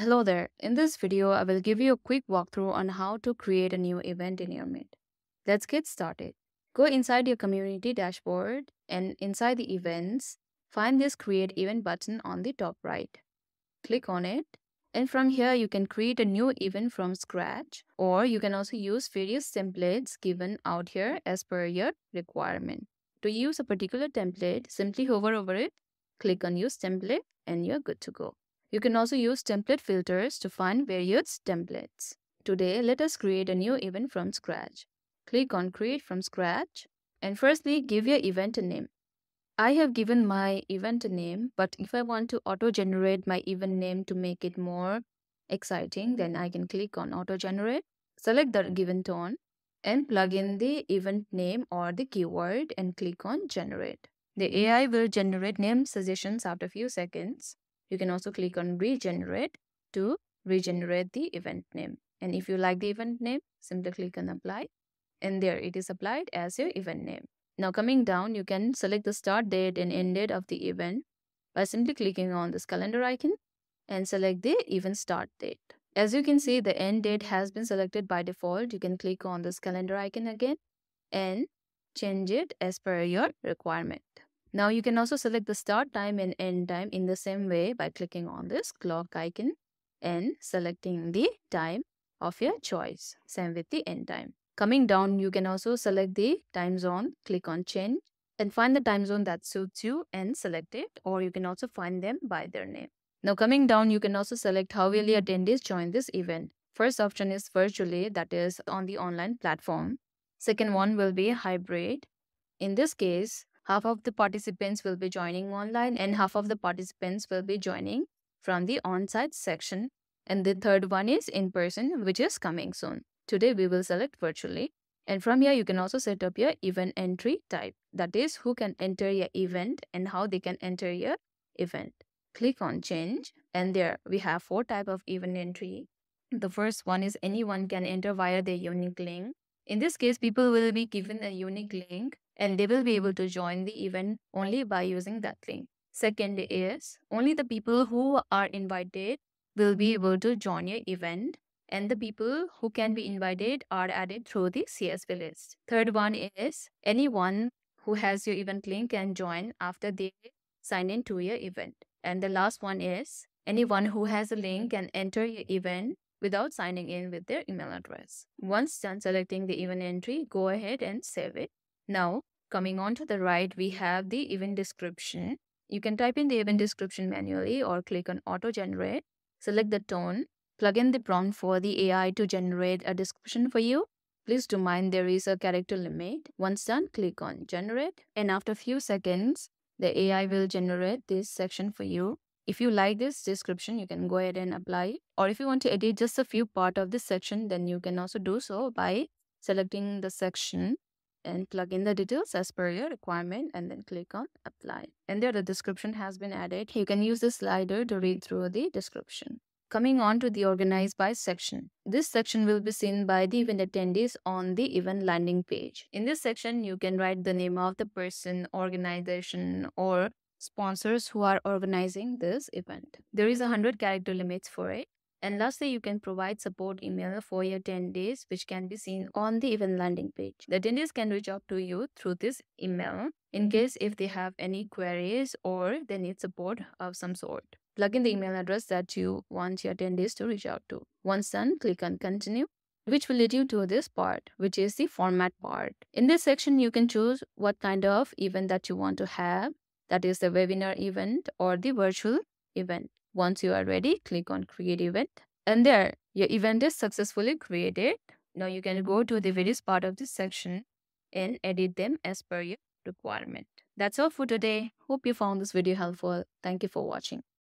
Hello there. In this video, I will give you a quick walkthrough on how to create a new event in Airmeet. Let's get started. Go inside your community dashboard and inside the events, find this create event button on the top right. Click on it and from here you can create a new event from scratch or you can also use various templates given out here as per your requirement. To use a particular template, simply hover over it, click on use template and you're good to go. You can also use template filters to find various templates. Today, let us create a new event from scratch. Click on create from scratch and firstly give your event a name. I have given my event a name, but if I want to auto-generate my event name to make it more exciting, then I can click on auto-generate, select the given tone and plug in the event name or the keyword and click on generate. The AI will generate name suggestions after a few seconds. You can also click on regenerate to regenerate the event name. And if you like the event name, simply click on apply. And there it is applied as your event name. Now coming down, you can select the start date and end date of the event by simply clicking on this calendar icon and select the event start date. As you can see, the end date has been selected by default. You can click on this calendar icon again and change it as per your requirement. Now you can also select the start time and end time in the same way by clicking on this clock icon and selecting the time of your choice. Same with the end time. Coming down, you can also select the time zone, click on change and find the time zone that suits you and select it or you can also find them by their name. Now coming down, you can also select how will the attendees join this event. First option is virtually that is on the online platform. Second one will be hybrid. In this case, half of the participants will be joining online and half of the participants will be joining from the on-site section. And the third one is in person, which is coming soon. Today, we will select virtually. And from here, you can also set up your event entry type. That is, who can enter your event and how they can enter your event. Click on change. And there we have four type of event entry. The first one is anyone can enter via their unique link. In this case, people will be given a unique link and they will be able to join the event only by using that link. Second is only the people who are invited will be able to join your event and the people who can be invited are added through the CSV list. Third one is anyone who has your event link can join after they sign in to your event. And the last one is anyone who has a link can enter your event without signing in with their email address. Once done selecting the event entry, go ahead and save it. Now, coming on to the right, we have the event description. You can type in the event description manually or click on auto generate. Select the tone. Plug in the prompt for the AI to generate a description for you. Please do mind there is a character limit. Once done, click on generate. And after a few seconds, the AI will generate this section for you. If you like this description, you can go ahead and apply. Or if you want to edit just a few part of this section, then you can also do so by selecting the section and plug in the details as per your requirement and then click on apply. And there the description has been added. You can use the slider to read through the description. Coming on to the organize by section. This section will be seen by the event attendees on the event landing page. In this section, you can write the name of the person, organization, or sponsors who are organizing this event. There is a 100 character limits for it. And lastly, you can provide support email for your attendees, which can be seen on the event landing page. The attendees can reach out to you through this email in mm-hmm. case if they have any queries or they need support of some sort. Plug in the email address that you want your attendees to reach out to. Once done, click on continue which will lead you to this part, which is the format part. In this section, you can choose what kind of event that you want to have. That is the webinar event or the virtual event. Once you are ready, click on create event and there your event is successfully created. Now you can go to the various part of this section and edit them as per your requirement. That's all for today. Hope you found this video helpful. Thank you for watching.